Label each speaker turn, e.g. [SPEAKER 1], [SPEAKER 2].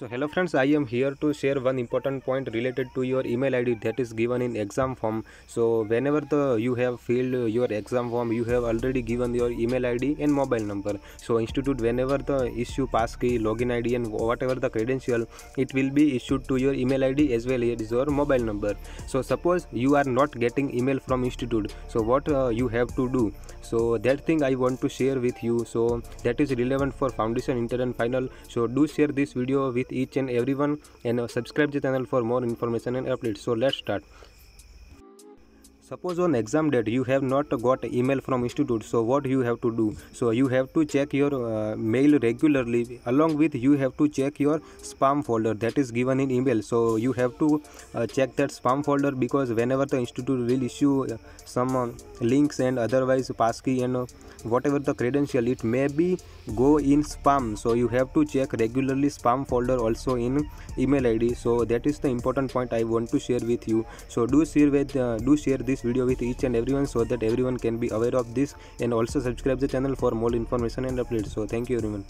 [SPEAKER 1] So hello friends, I am here to share one important point related to your email ID that is given in exam form. So whenever the you have filled your exam form, you have already given your email ID and mobile number. So institute whenever the issue pass key, login ID and whatever the credential, it will be issued to your email ID as well as your mobile number. So suppose you are not getting email from institute, so what uh, you have to do? So that thing I want to share with you. So that is relevant for foundation, inter and final. So do share this video with each and everyone and subscribe the channel for more information and updates so let's start suppose on exam date you have not got email from institute so what you have to do? So you have to check your uh, mail regularly. Along with you have to check your spam folder that is given in email. So you have to uh, check that spam folder because whenever the institute will issue uh, some uh, links and otherwise passkey and uh, whatever the credential it may be go in spam. So you have to check regularly spam folder also in email id so that is the important point i want to share with you. So do share with uh, do share this video with each and everyone so that everyone can be aware of this and also subscribe the channel for more information and updates. So thank you everyone